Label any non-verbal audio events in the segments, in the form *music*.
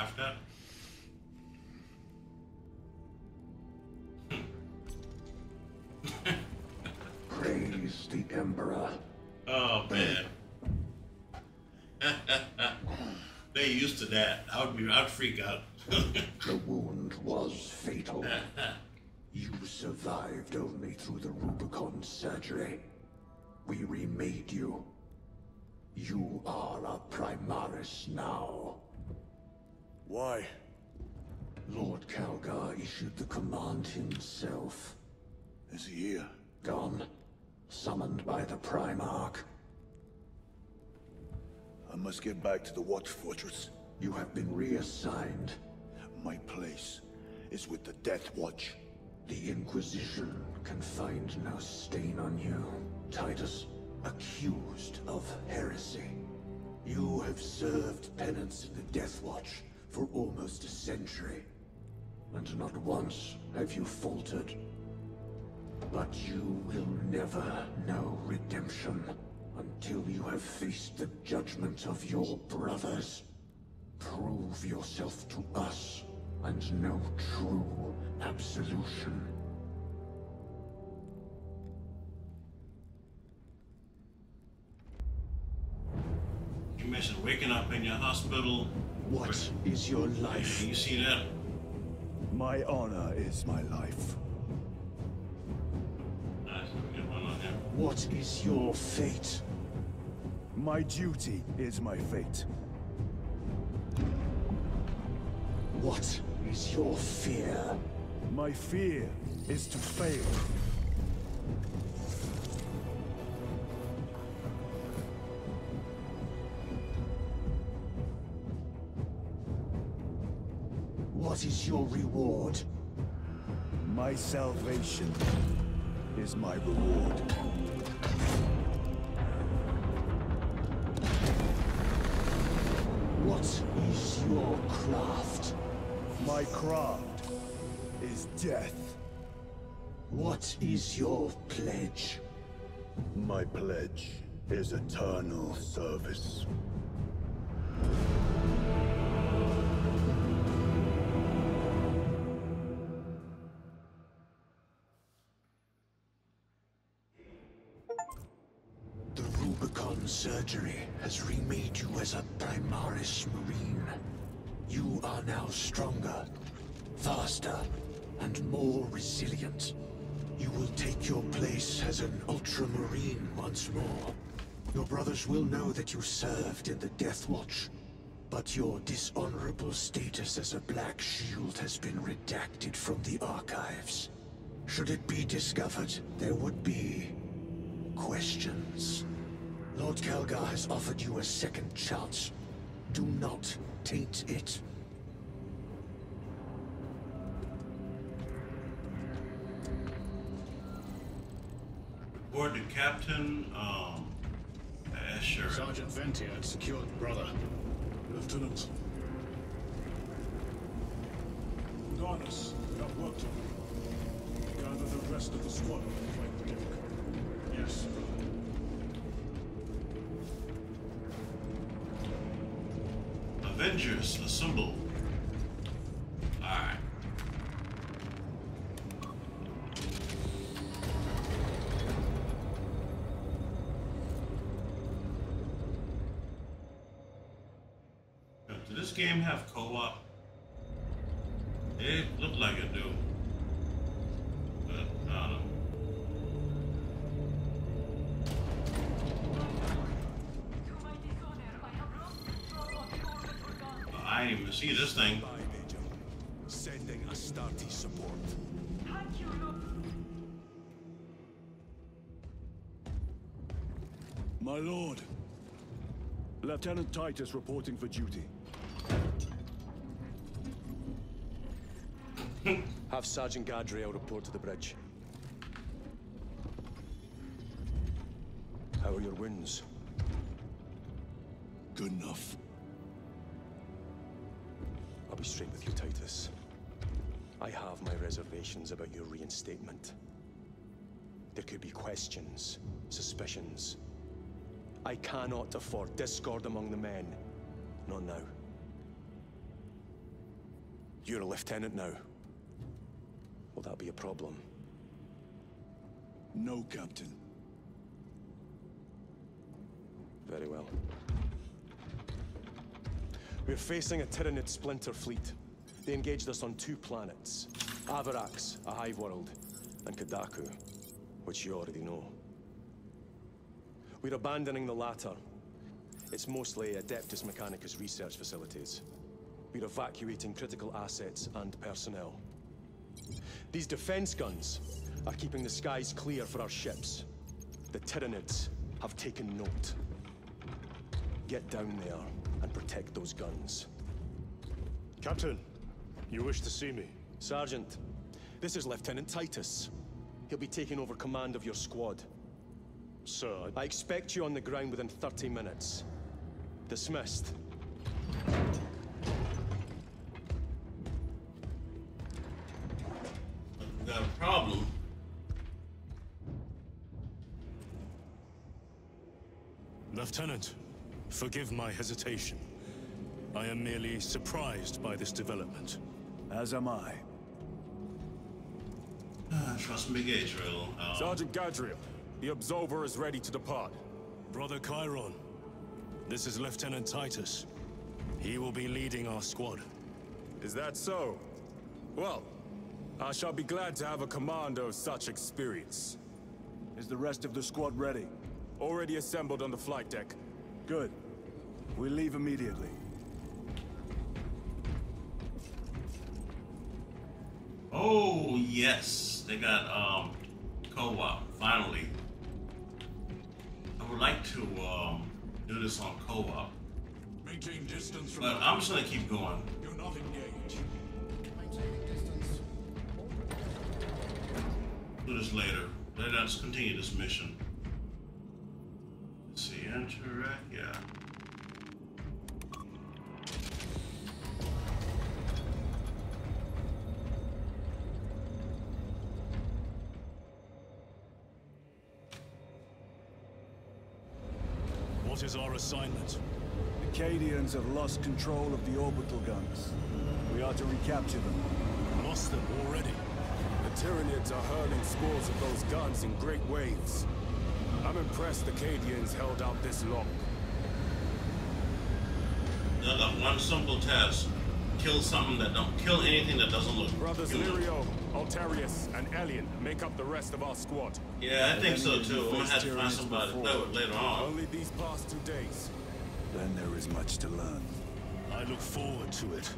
after that. Praise the Emperor. Oh man. they used to that. I would be I'd freak out. The wound was fatal. You survived only through the Rubicon surgery. We remade you. You are a Primaris now. Why? Lord Calgar issued the command himself. Is he here? Gone. Summoned by the Primarch. I must get back to the Watch Fortress. You have been reassigned. My place is with the Death Watch. The Inquisition can find no stain on you, Titus. Accused of heresy. You have served penance in the Death Watch for almost a century. And not once have you faltered. But you will never know redemption until you have faced the judgment of your brothers. Prove yourself to us and know true absolution. mentioned waking up in your hospital. What is your life? You see that? My honor is my life. Nice. We get one on him. What is your fate? My duty is my fate. What is your fear? My fear is to fail. What is your reward? My salvation is my reward. What is your craft? My craft is death. What is your pledge? My pledge is eternal service. You served in the Death Watch, but your dishonorable status as a Black Shield has been redacted from the archives. Should it be discovered, there would be questions. Lord Calgar has offered you a second chance. Do not taint it. Board the captain, um, Asher. Sergeant Ventier had secured brother. Lieutenant. Garnus, we have work. Gather the rest of the squad and fight the difficult. Yes. Avengers, assemble. Game have co-op? It looked like it do. But, I don't know. I didn't even see this thing. Sending Astarte support. My lord. Lieutenant Titus reporting for duty. Have Sergeant Gadriel report to the bridge. How are your wounds? Good enough. I'll be straight with you, Titus. I have my reservations about your reinstatement. There could be questions, suspicions. I cannot afford discord among the men. Not now. You're a lieutenant now. Will that be a problem? No, Captain. Very well. We're facing a Tyranid splinter fleet. They engaged us on two planets. Avarax, a hive world, and Kadaku, which you already know. We're abandoning the latter. It's mostly Adeptus Mechanicus research facilities. We're evacuating critical assets and personnel. These defense guns are keeping the skies clear for our ships. The Tyranids have taken note. Get down there and protect those guns. Captain, you wish to see me? Sergeant, this is Lieutenant Titus. He'll be taking over command of your squad. Sir, I expect you on the ground within 30 minutes. Dismissed. Got a problem. Lieutenant, forgive my hesitation. I am merely surprised by this development. As am I. Uh, trust me, Gabriel. Um, Sergeant Gadriel, the Absolver is ready to depart. Brother Chairon, this is Lieutenant Titus. He will be leading our squad. Is that so? Well, I shall be glad to have a commander of such experience. Is the rest of the squad ready? Already assembled on the flight deck. Good. We leave immediately. Oh yes, they got um co-op finally. I would like to um do this on co-op, Maintain distance from but I'm just gonna keep going. Do this later. Let us continue this mission. Let's see, interact, yeah. What is our assignment? The Cadians have lost control of the orbital guns. We are to recapture them. Lost them already. The Tyranids are hurling scores of those guns in great waves. I'm impressed the Cadians held out this long. They got one simple task: kill something that don't kill anything that doesn't look Brothers human. Lirio, Altarius, and Elian make up the rest of our squad. Yeah, I think so too. I'm gonna have to find somebody to before. play with later on. Only these past two days. Then there is much to learn. I look forward to it.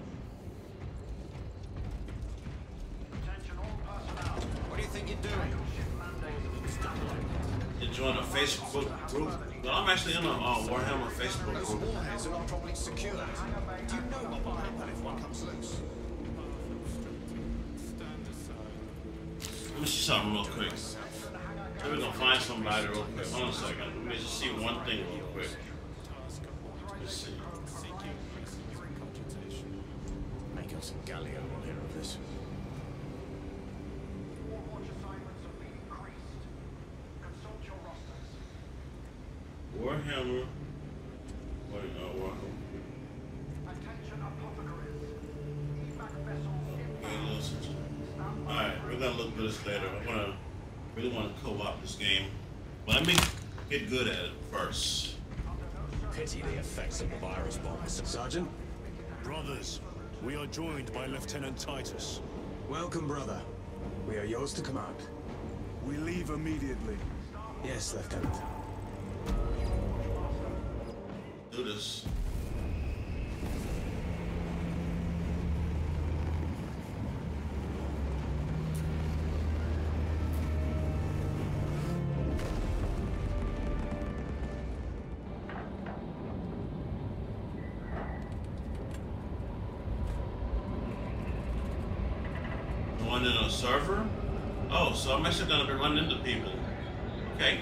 Join a Facebook group. Well, I'm actually in a uh, Warhammer Facebook group. warheads are not properly secured. Do you know what will happen if one comes loose? Let me see something real quick. Maybe we're gonna find somebody real quick. Hold on a second. Let me just see one thing real quick. Let's see. Make us some Gallia will hear of this. Warhammer. Wait, uh, Warhammer. Yeah, listen to- Alright, we're gonna look at this later. I wanna really wanna co-op this game. But let me get good at it first. Pity the effects of the virus bombs. Sergeant, Brothers, we are joined by Lieutenant Titus. welcome, brother. We are yours to command. We leave immediately. Yes, Lieutenant. Do this. In a server? Oh, so I'm actually gonna be running into people. Okay.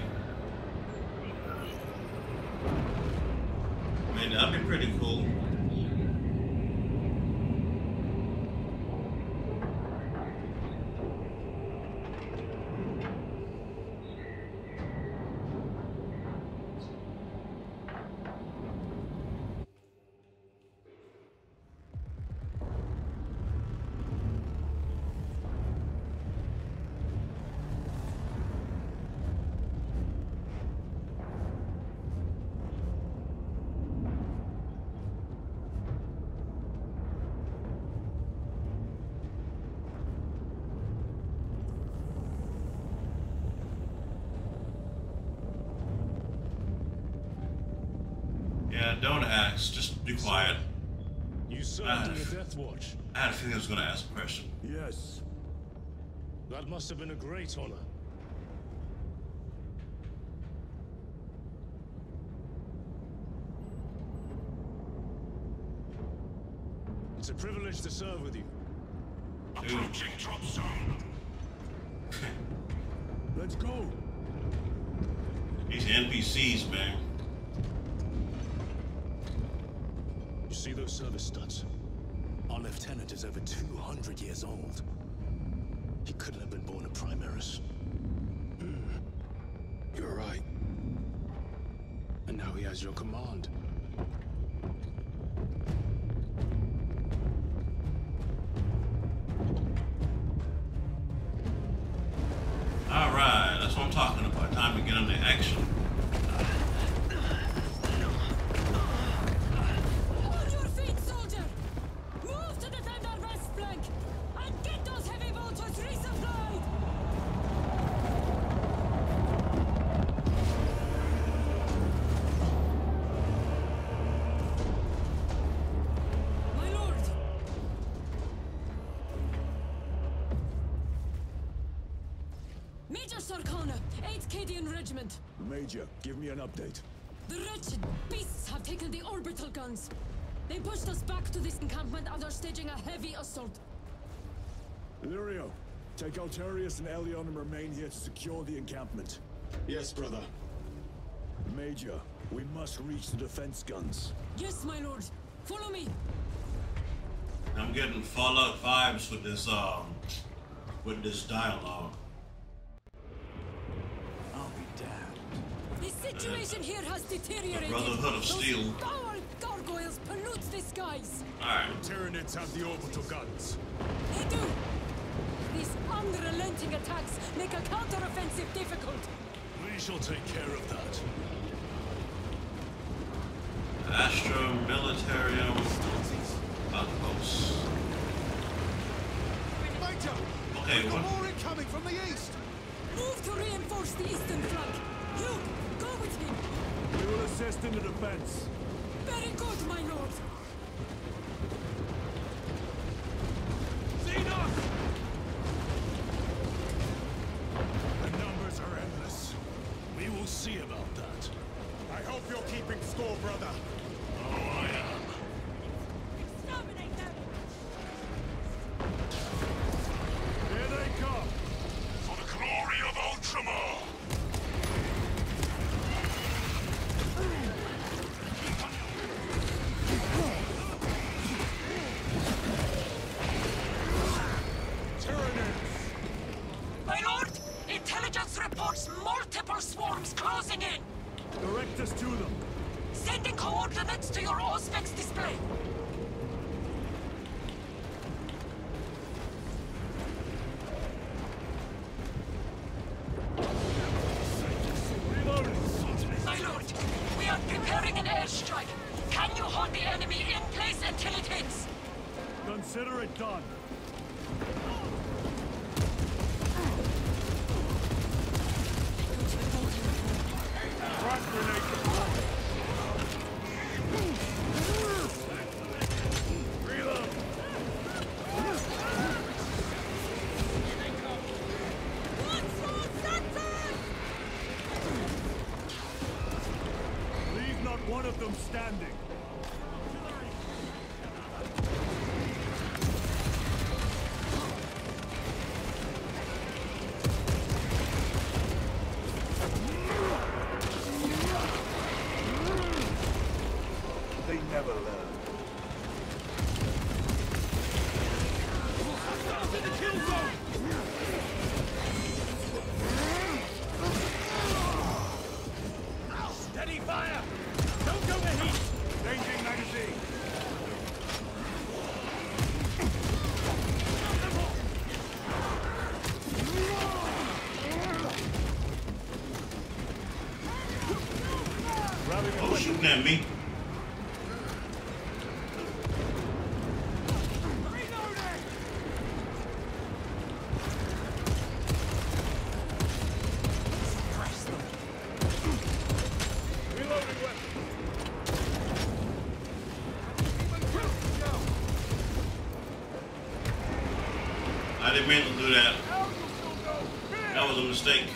I mean, that'd be pretty cool. don't ask. Just be quiet. You served Ah. in the Death Watch. I had a feeling I was gonna ask a question. Yes. That must have been a great honor. It's a privilege to serve with you. Dude, drop zone. *laughs* Let's go. these NPCs, man. You see those service studs? Lieutenant is over 200 years old. He couldn't have been born a Primaris. Hmm. You're right. And now he has your command. 8th Cadian Regiment. Major, give me an update. The wretched beasts have taken the orbital guns. They pushed us back to this encampment and are staging a heavy assault. Lirio, take Altarius and Elion and remain here to secure the encampment. Yes, brother. Major, we must reach the defense guns. Yes, my lord. Follow me. I'm getting Fallout vibes with this um with this dialogue. Situation here has deteriorated. Brotherhood of Steel. foul gargoyles pollute the skies. Alright. Tyranids have the orbital guns. They do. These unrelenting attacks make a counteroffensive difficult. We shall take care of that. Astra Militarum Outpost. Major! Okay, Got what? more incoming from the east! Move to reinforce the eastern flank. Hugh, assist in the defense. Very good, my lord. Consider it done. I didn't mean to do that. That was a mistake.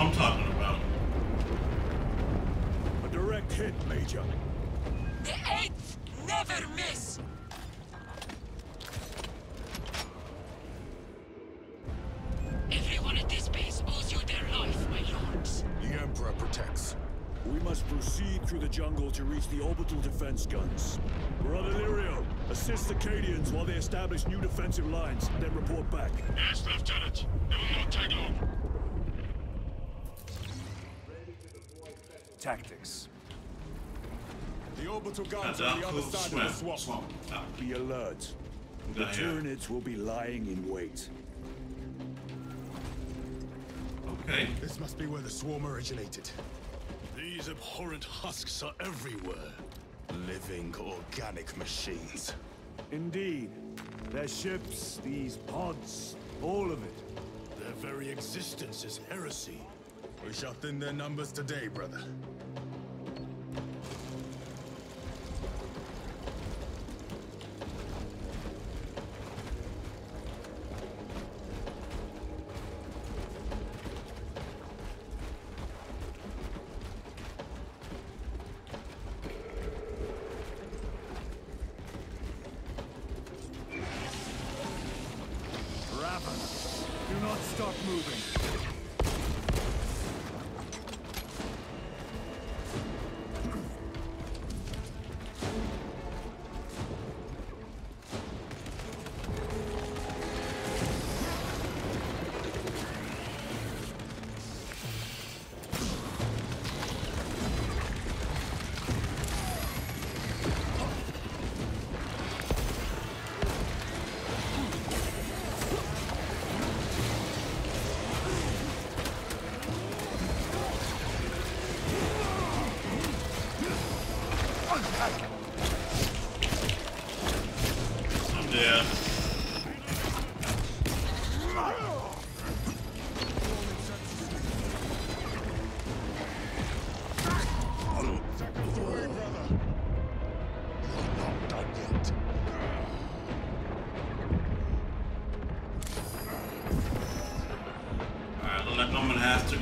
I'm talking about. A direct hit, Major. The eighth never miss! Everyone at this base owes you their life, my lords. The Emperor protects. We must proceed through the jungle to reach the orbital defense guns. Brother Lirio, assist the Cadians while they establish new defensive lines, then report back. Yes, Lieutenant. It will not take long. Tactics. The orbital guns are on the other side swamp. of the swamp. Swamp. Ah, Be alert. The got. Tyranids will be lying in wait. Okay. This must be where the swarm originated. These abhorrent husks are everywhere. Living organic machines. Indeed. Their ships, these pods, all of it. Their very existence is heresy. We shall thin their numbers today, brother.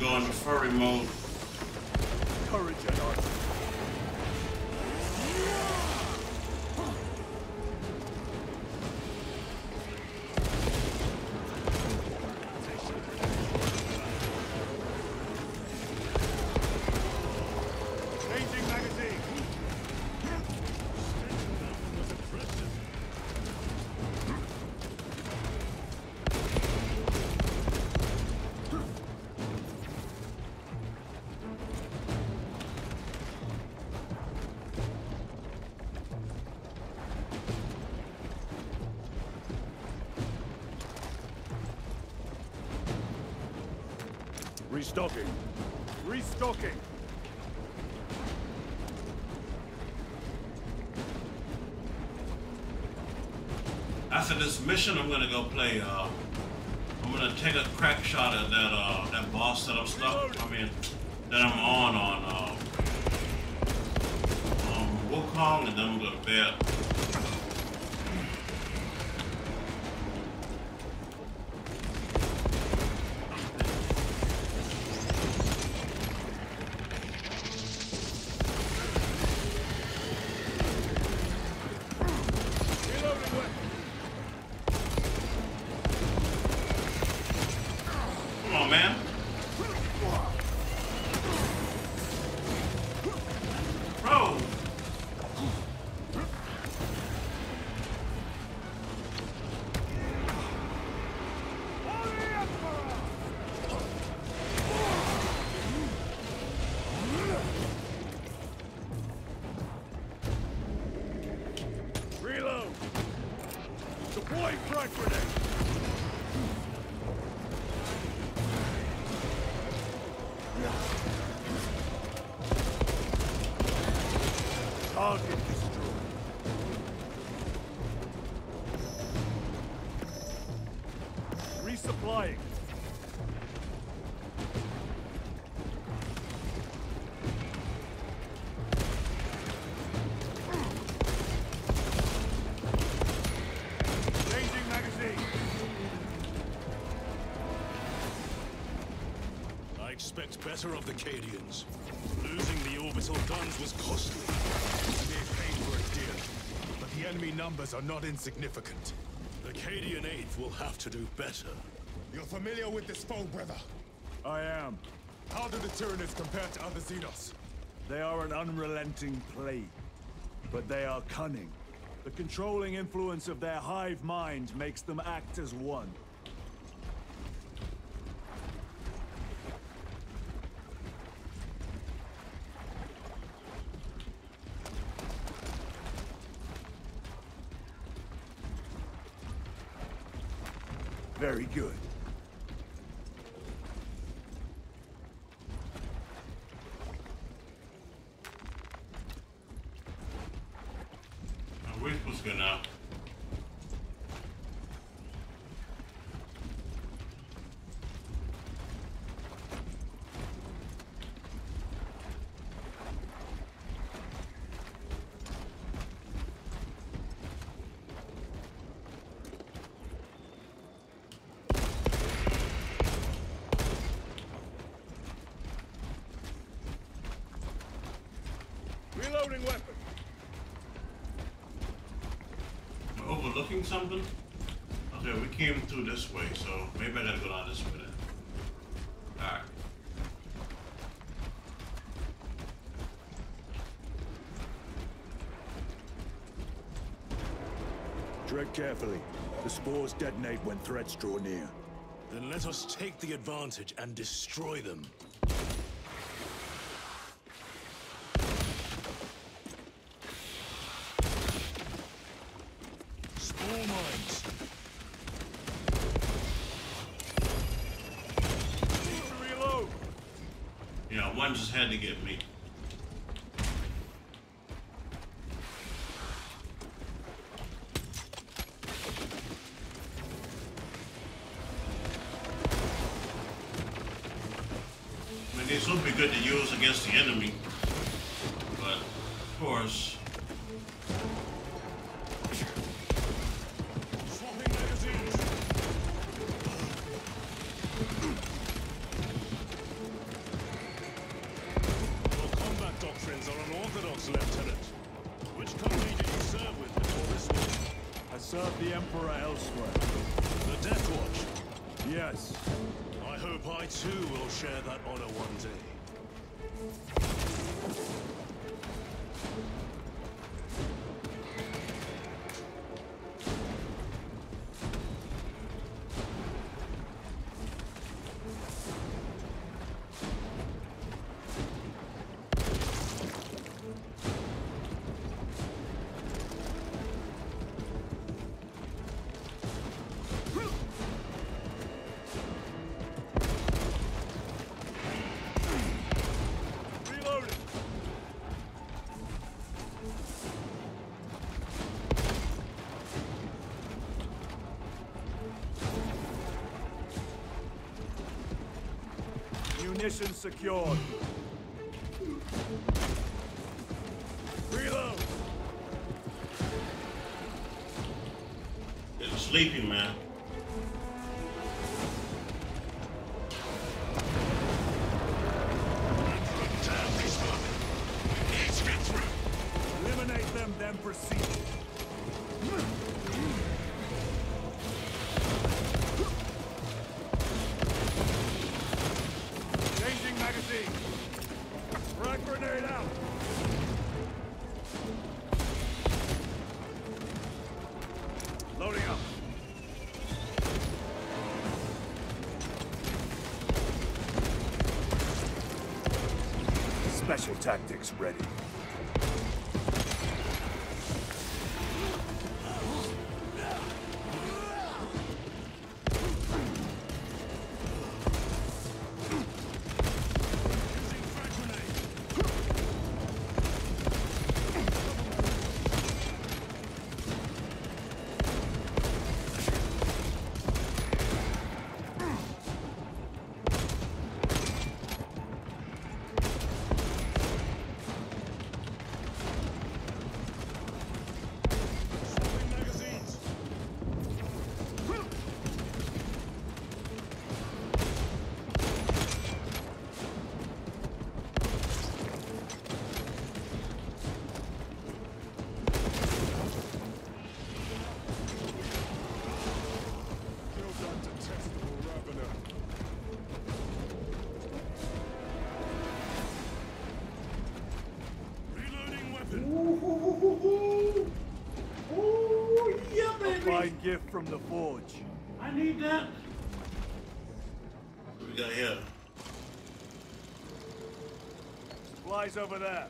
Go into furry mode. Restocking. Restocking. After this mission, I'm gonna go play. Uh, I'm gonna take a crack shot at that uh, that boss that I'm stuck. I mean, that I'm on on uh, um, Wukong, and then I'm gonna bed. Resupplying. Changing magazine. I expect better of the Cadians. Losing the orbital guns was costly. They paid for it dear, but the enemy numbers are not insignificant. The Cadian 8th will have to do better. You're familiar with this foe, brother. I am. How do the Tyranids compare to other Xenos? They are an unrelenting plague, but they are cunning. The controlling influence of their hive mind makes them act as one. Very good. My whip was good now. Reloading weapon. Am I overlooking something? Okay, we came through this way, so maybe I gotta go down this way then. Alright. Tread carefully. The spores detonate when threats draw near. Then let us take the advantage and destroy them. Spore mines. Need to reload. Yeah, one just had to get me. I mean, these would be good to use against the enemy. But, of course, Munitions secured. Reload. sleepy, man. Tactics ready. Gift from the forge. I need that. What we got here? Supplies over there.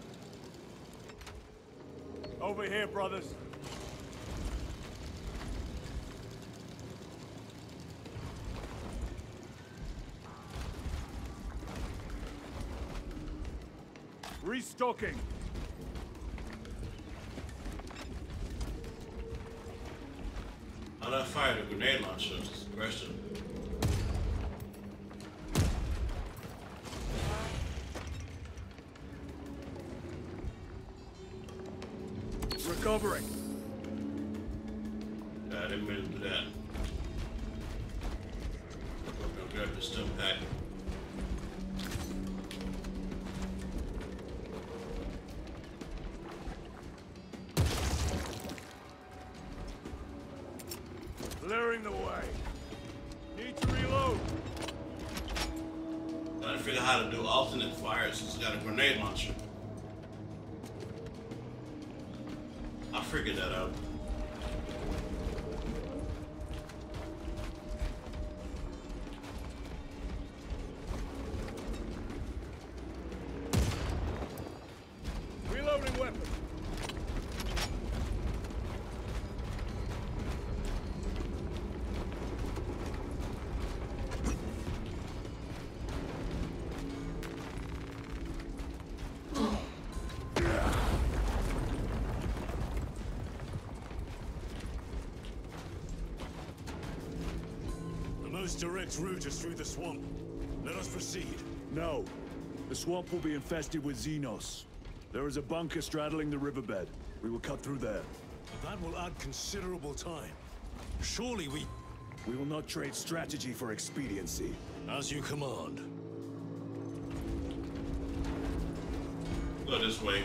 Over here, brothers. Restocking. Yeah, I didn't mean to do that. I'm gonna grab the stim pack. Clearing the way. Need to reload. Gotta figure out how to do alternate fire since it's got a grenade launcher. The most direct route is through the swamp. Let us proceed. No. The swamp will be infested with Xenos. There is a bunker straddling the riverbed. We will cut through there. But that will add considerable time. Surely we... We will not trade strategy for expediency. As you command. Go this way.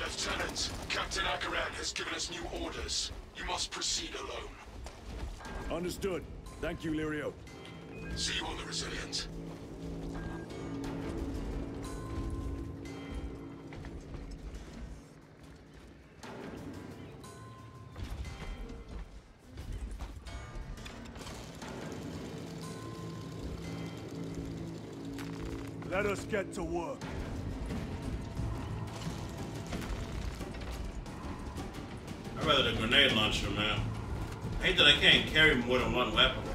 Lieutenant, Captain Acheran has given us new orders. You must proceed alone. Understood. Thank you, Lirio. See you on the Resilience. Let us get to work. I'd rather the grenade launcher, man. I hate that I can't carry more than one weapon.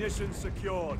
Munitions secured.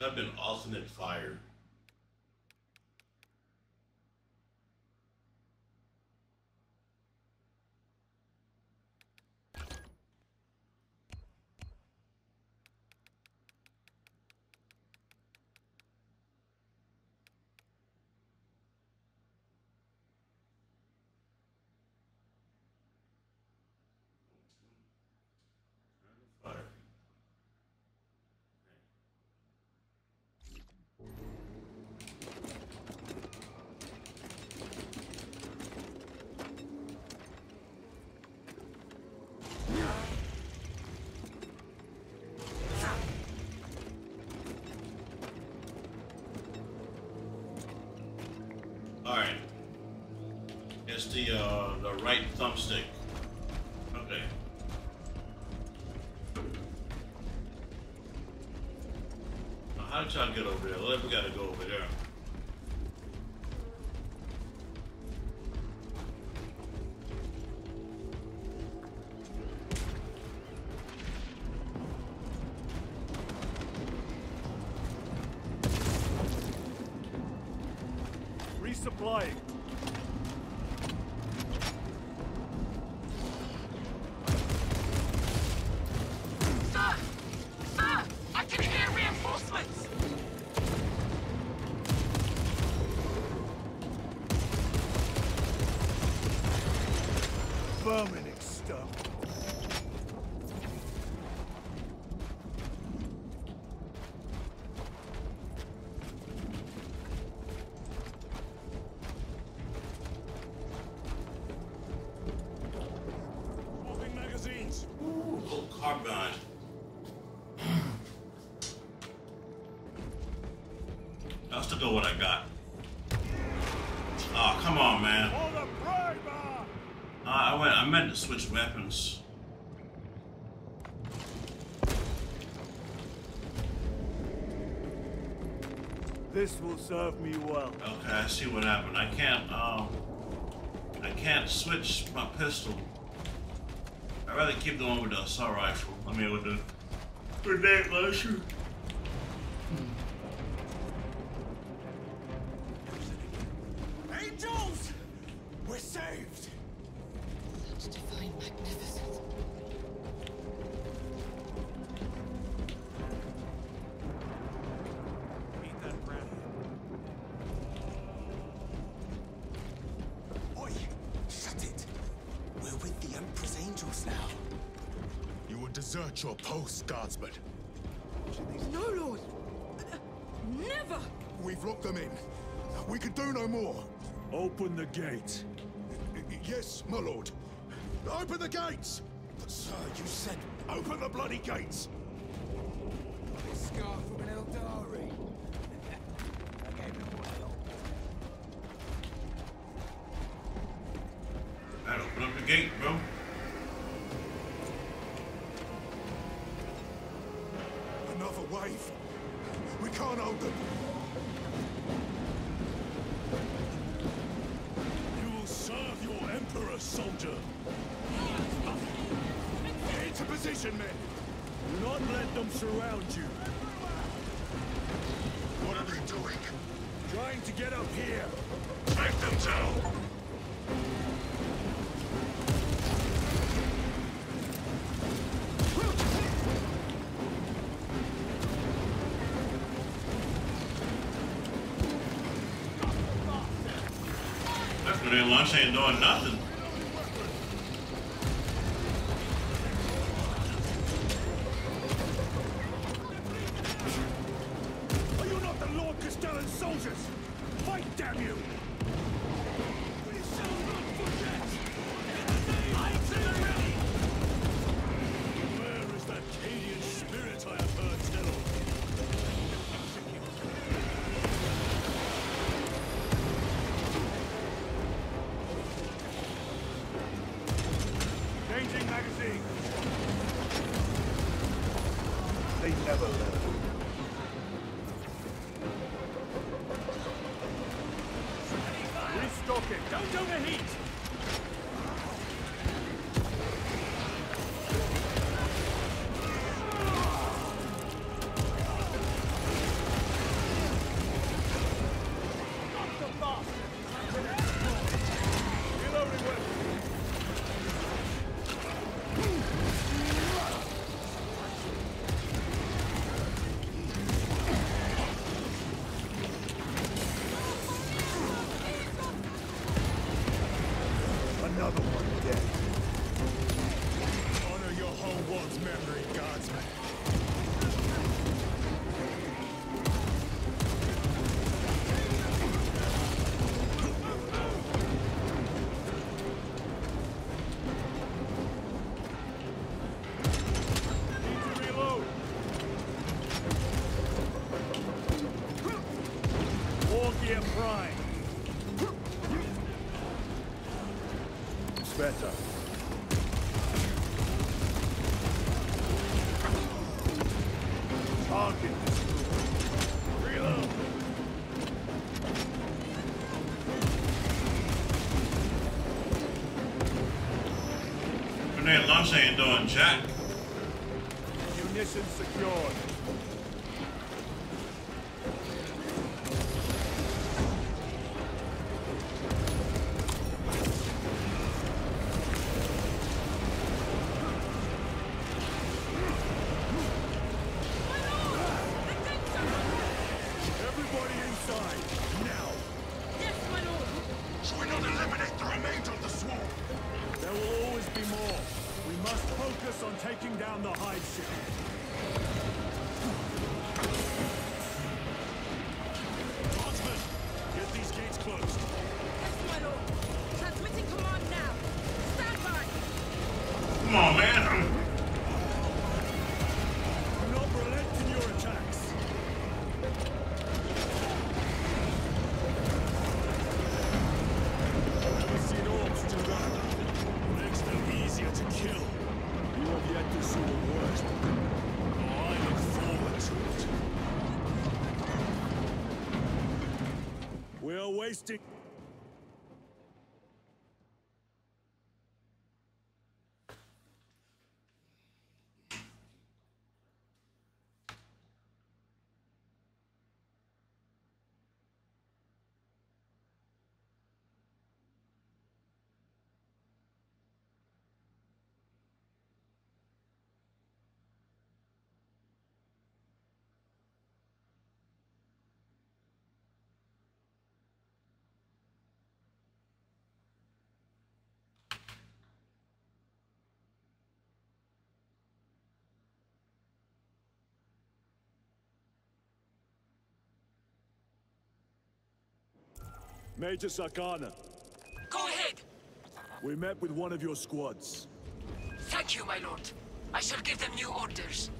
I've been alternate fire. Fire. The uh the right thumbstick. Go what I got. Oh, come on, man. For the Primarch! Uh, I went. I meant to switch weapons. This will serve me well. Okay, I see what happened. I can't. Um, I can't switch my pistol. I'd rather keep the one with the assault rifle. I mean, with the grenade launcher. Emperor's angels now. You will desert your post, guardsman. No, Lord! Never! We've locked them in. We can do no more. Open the gate. Yes, my lord. Open the gates! Sir, you said Open the bloody gates! Ain't doing nothing. Ponce and doing jack. Major Zarkana. Go ahead. We met with one of your squads. Thank you, my lord. I shall give them new orders.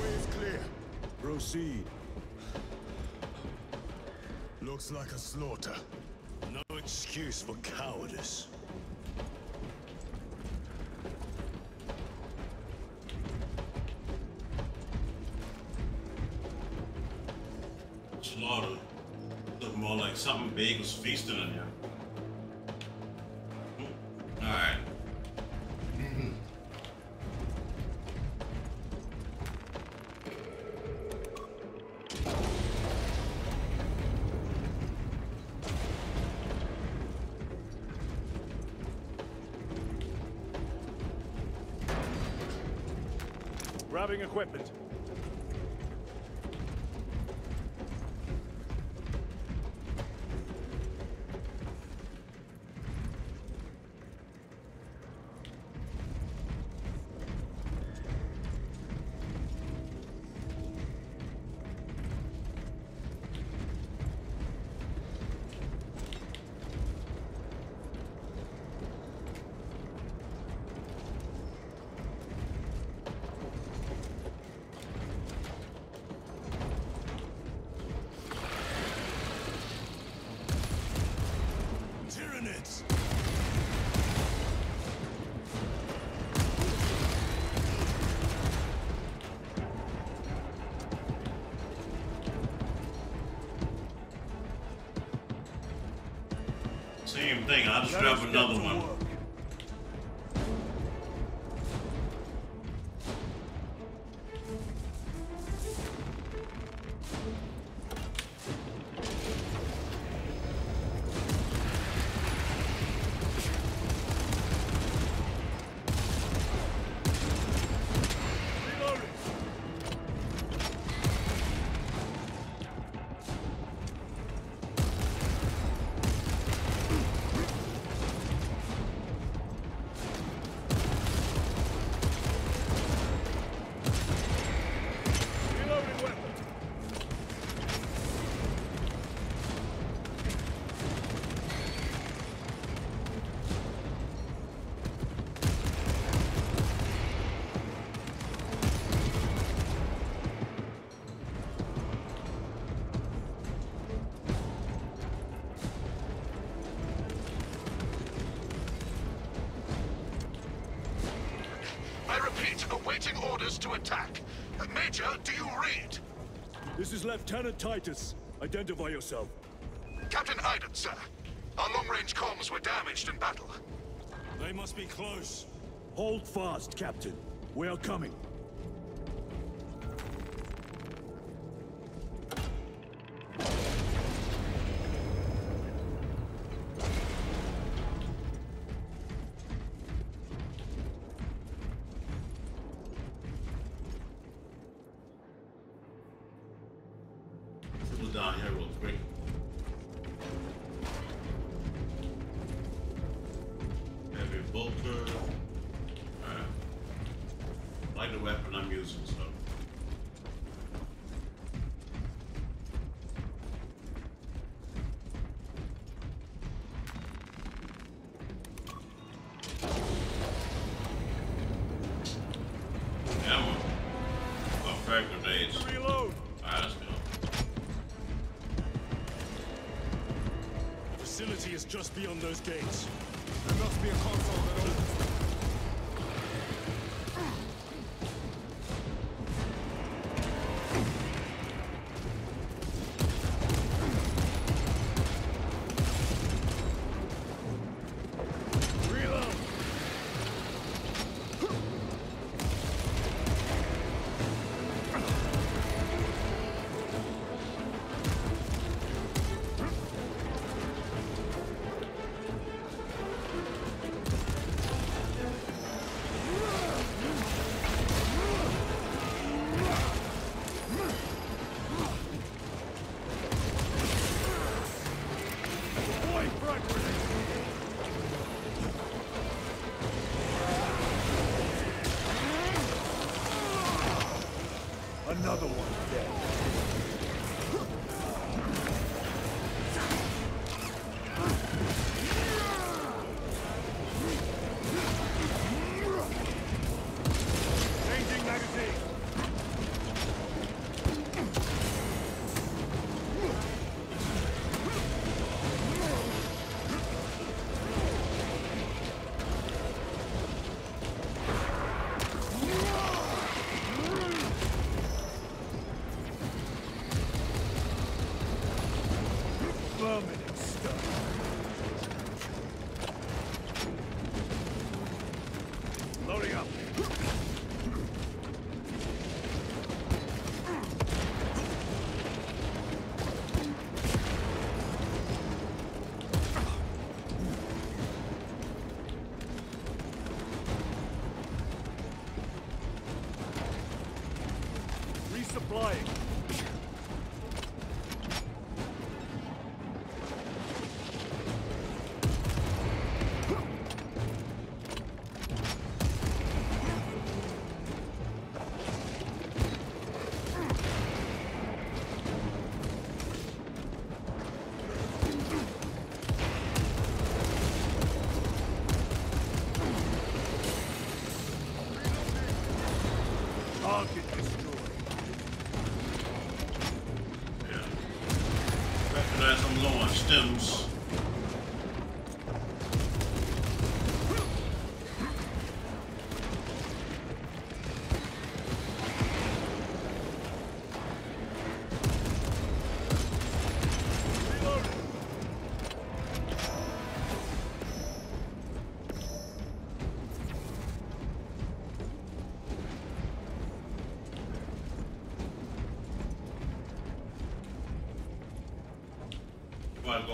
Way's clear. Proceed. Looks like a slaughter. No excuse for cowardice. Grabbing equipment. Şuraya fırladım. Lieutenant Titus. Identify yourself. Captain Iden, sir. Our long-range comms were damaged in battle. They must be close. Hold fast, Captain. We are coming. just beyond those gates.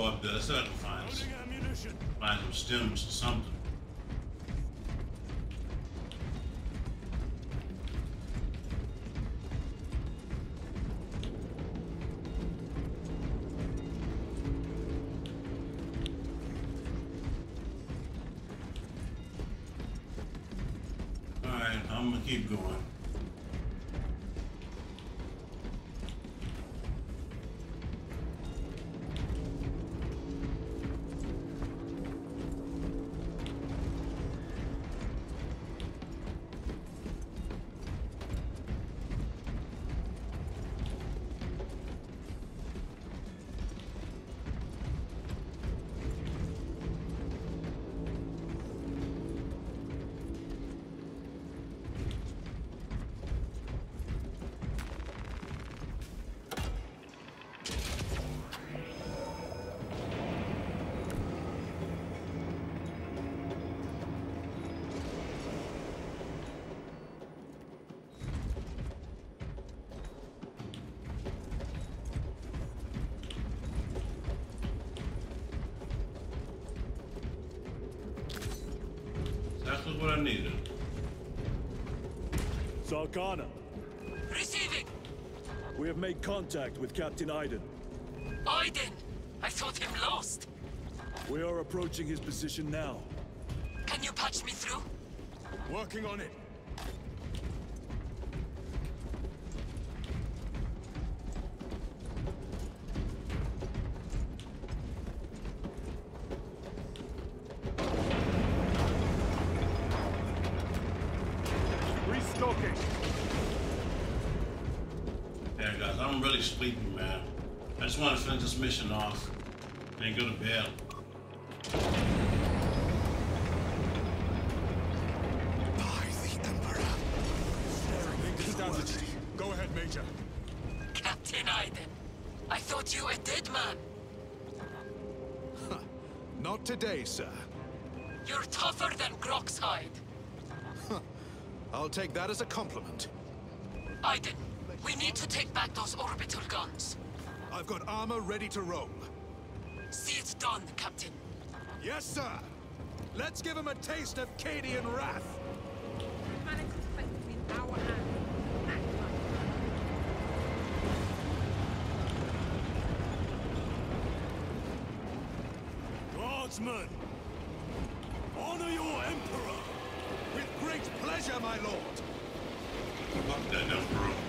Go up let's see I can find some, stems something. Zarkana, Receiving! we have made contact with Captain Iden. Aiden! I thought him lost. We are approaching his position now. Can you patch me through? Working on it. And go to bed. By the Emperor. Strategy. Go ahead, Major. Captain Aiden. I thought you a dead man. Not today, sir. You're tougher than grox hide. I'll take that as a compliment. Aiden, we need to take back those orbital guns. I've got armor ready to roll. See it done, Captain. Yes, sir. Let's give him a taste of Cadian wrath. Guardsmen, honor your Emperor. With great pleasure, my lord. Fuck that emperor.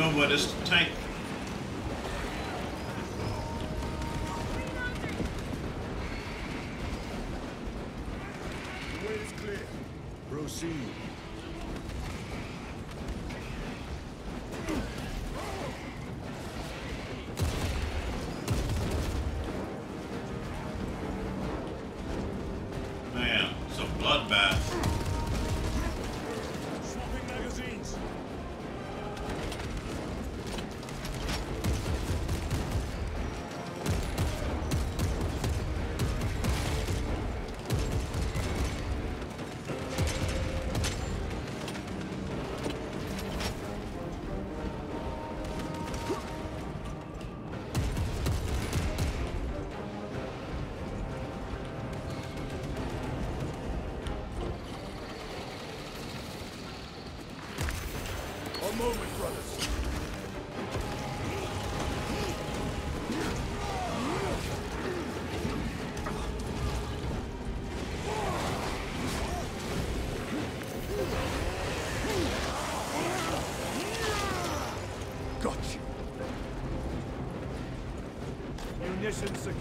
Bro, you better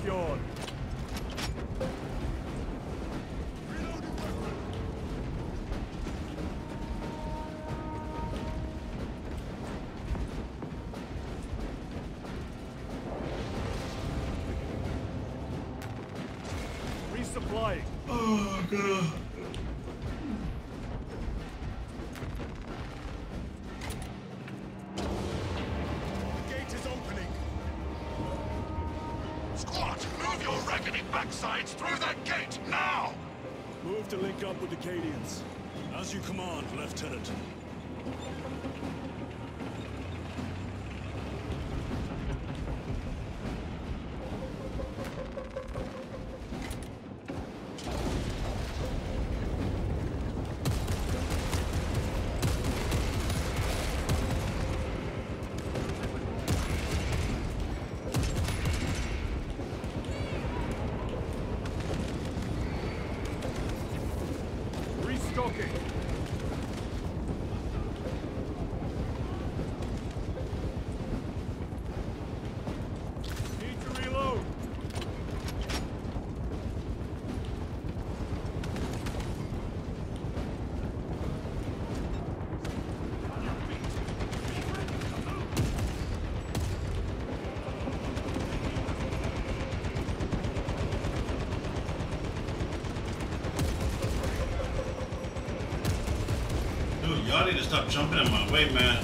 secured. Up with the Cadians. As you command, Lieutenant. Restocking. Need to reload. Dude, to stop jumping in my way, man.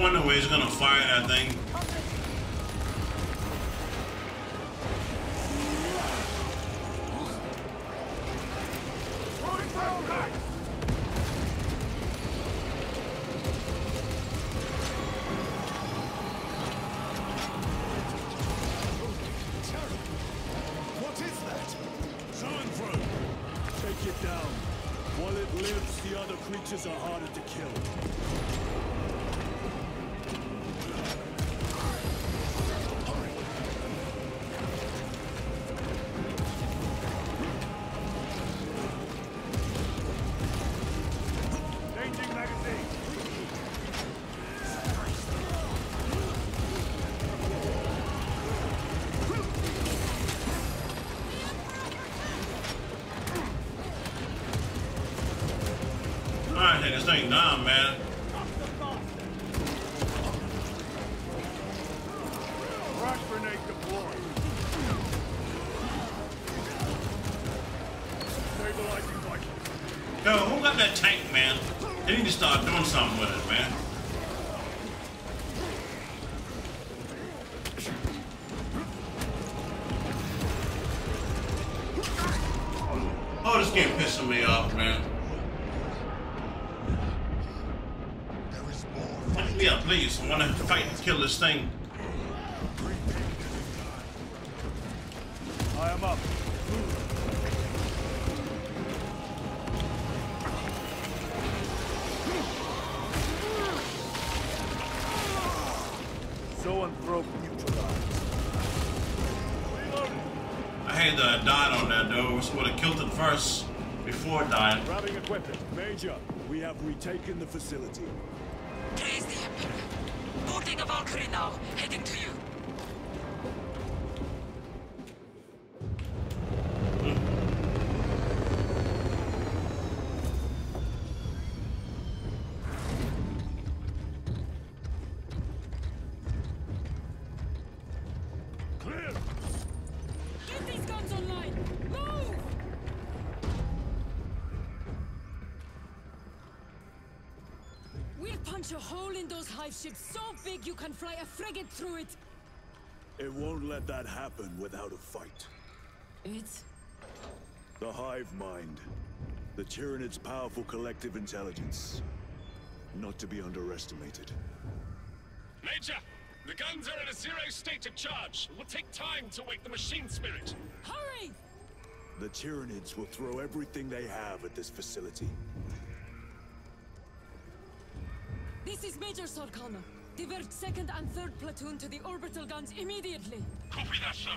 Wondering where he's gonna fire that thing. Alright, take this thing down, man. Crash grenade deployed. Stabilizing Viking. Yo, who got that tank, man? They need to start doing something with it, man. Oh, this game pissing me off, man. Please. I want to fight and kill this thing. I am up. So Zoanthrope neutralized. uh, died on that though. Would have killed it first before dying. Grabbing equipment. Major, we have retaken the facility. Boarding a Valkyrie now, heading to you. Clear! Get these guns online! Move! We'll punch a hole in those hive ships big you can fly a frigate through it! It won't let that happen without a fight. It's... The hive mind. The Tyranid's powerful collective intelligence. Not to be underestimated. Major! The guns are in a zero state of charge. It will take time to wake the machine spirit. Hurry! The Tyranids will throw everything they have at this facility. This is Major Zarkana. Divert second and third platoon to the orbital guns immediately. Copy that, sir.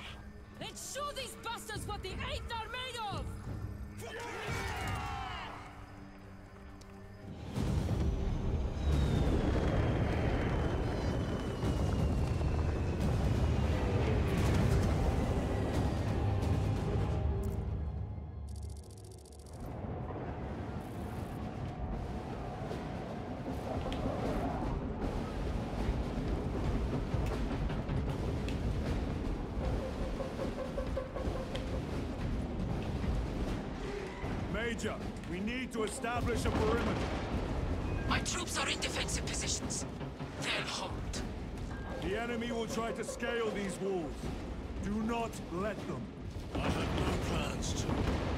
Let's show these bastards what the eighth are made of! Major, we need to establish a perimeter. My troops are in defensive positions. They'll hold. The enemy will try to scale these walls. Do not let them. I had no plans to.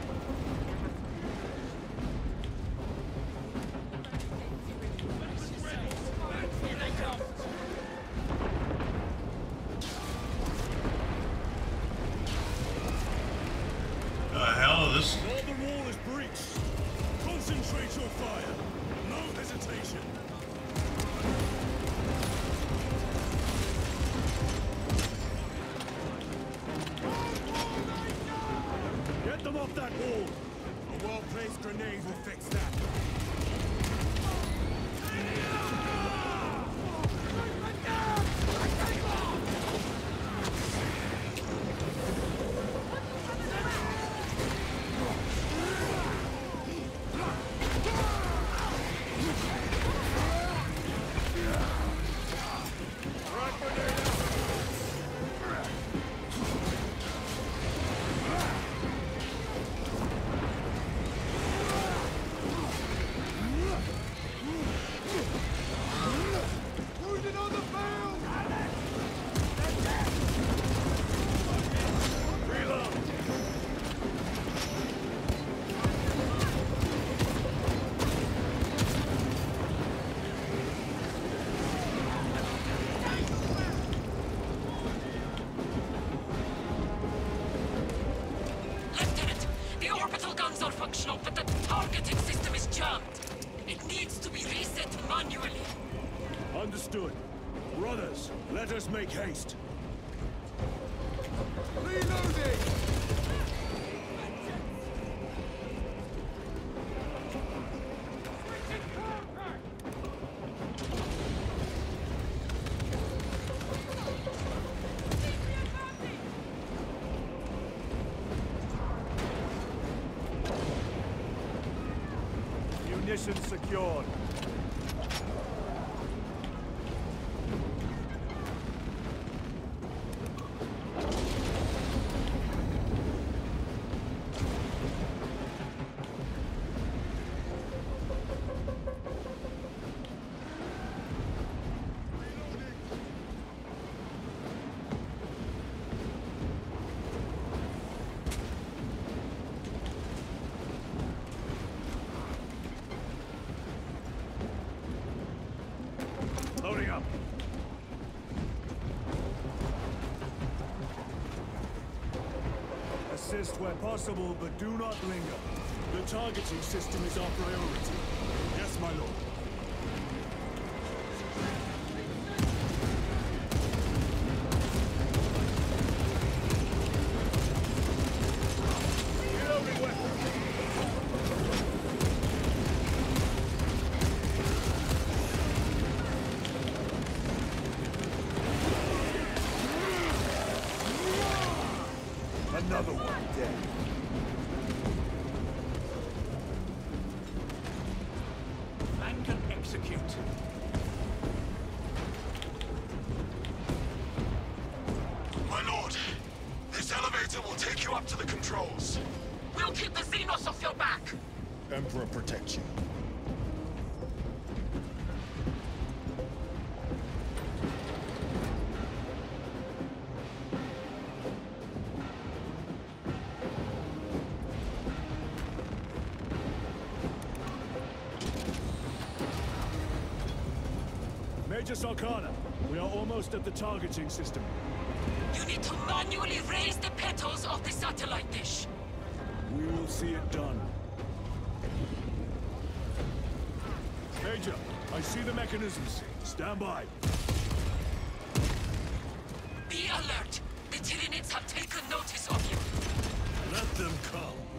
Us make haste. Reloading! Munitions secured. Where possible, but do not linger. The targeting system is our priority. Major Zarkana, we are almost at the targeting system. You need to manually raise the petals of the satellite dish. We will see it done. Major, I see the mechanisms. Stand by. Be alert. The Tyranids have taken notice of you. Let them come.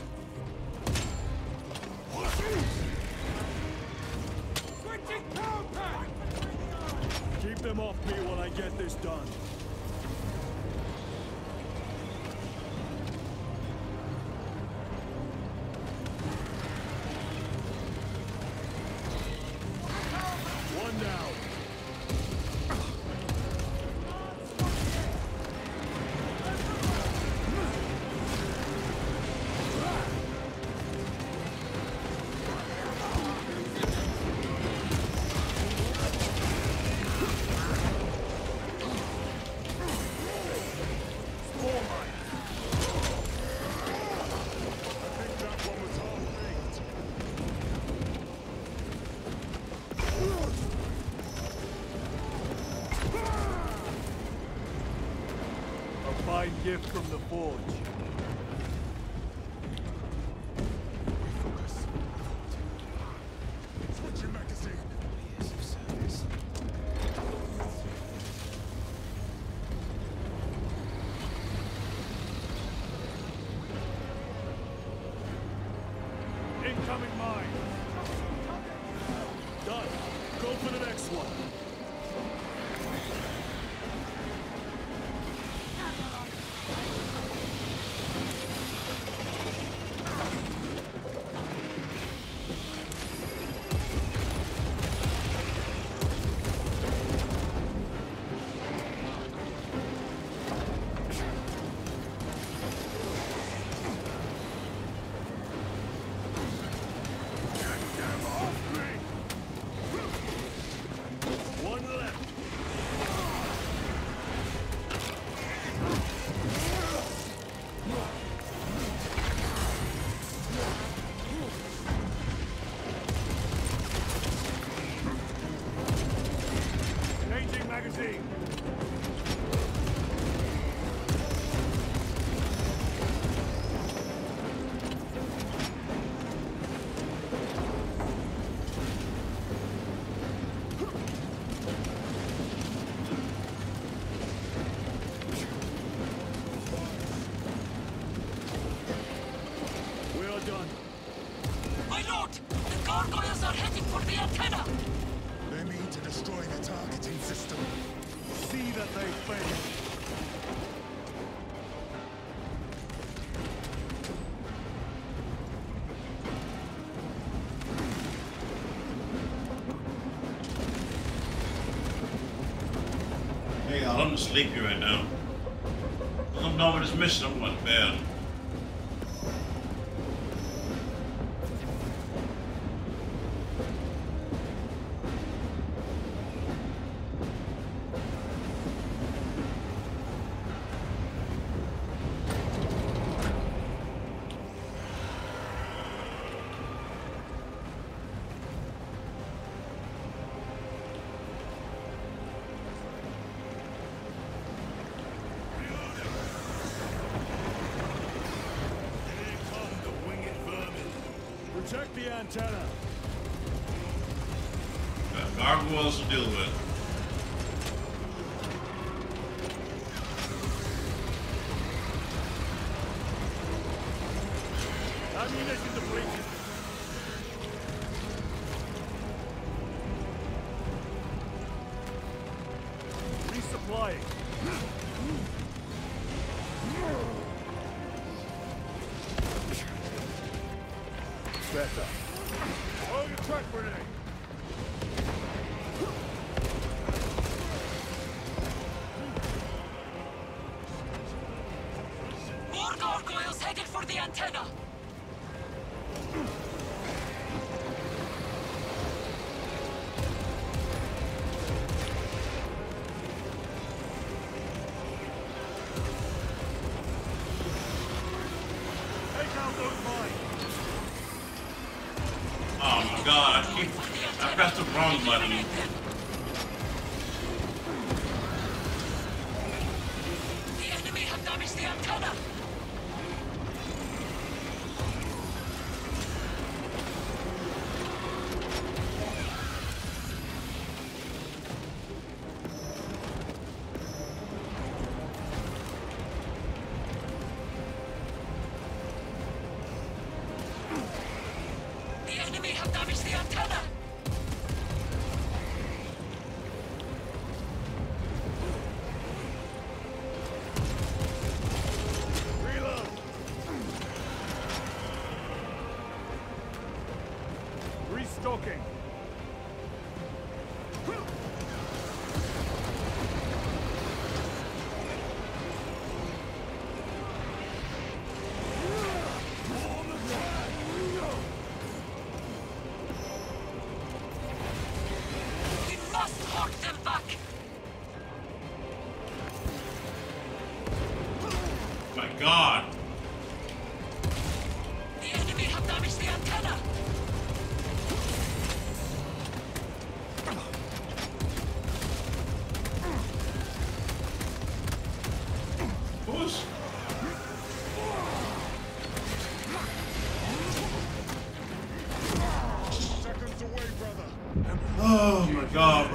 Them off me while I get this done. Gift from the Hey, I'm sleepy right now. I'm with this mission. I'm going to god,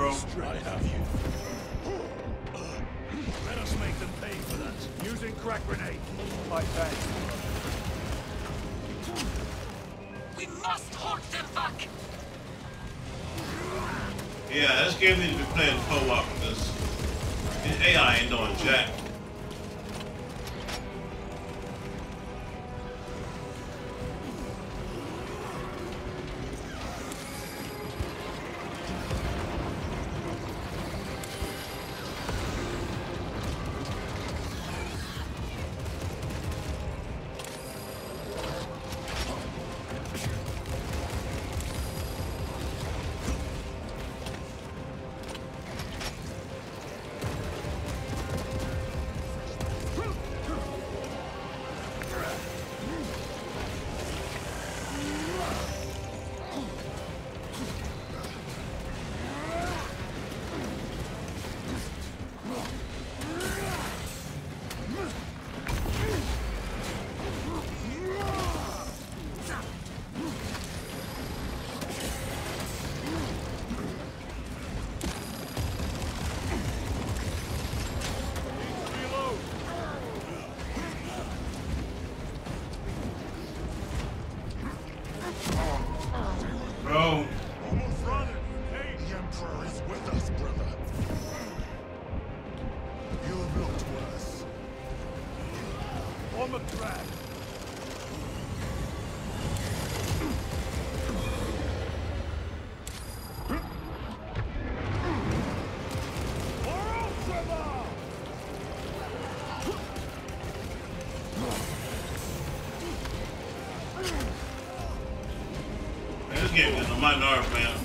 my nerve, man.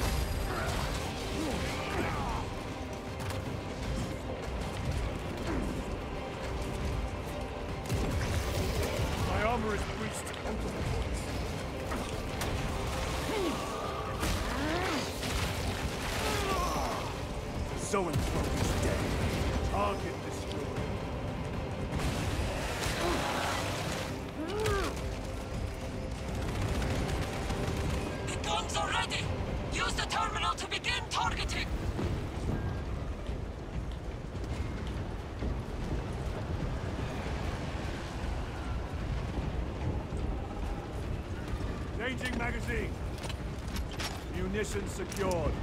Secured.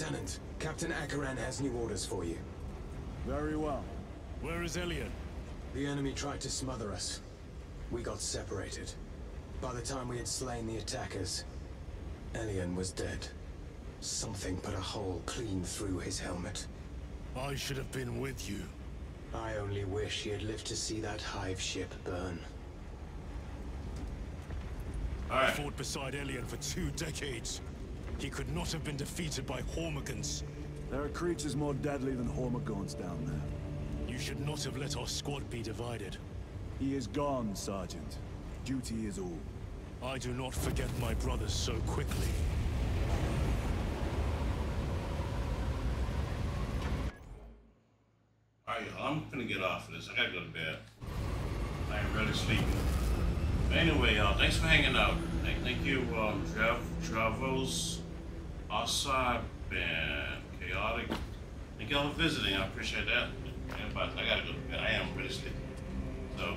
Lieutenant, Captain Acheran has new orders for you. Very well. Where is Elian? The enemy tried to smother us. We got separated. By the time we had slain the attackers, Elian was dead. Something put a hole clean through his helmet. I should have been with you. I only wish he had lived to see that hive ship burn. I fought beside Elian for two decades. He could not have been defeated by Hormagaunts. There are creatures more deadly than Hormagaunts down there. You should not have let our squad be divided. He is gone, Sergeant. Duty is all. I do not forget my brothers so quickly. Alright, y'all, I'm gonna get off of this. I gotta go to bed. I am really sleeping. But anyway, y'all, thanks for hanging out. Thank, thank you, um, Trav, Travos, Asad, and Chaotic. Thank y'all for visiting. I appreciate that. I gotta go to bed. I am really sleeping. So,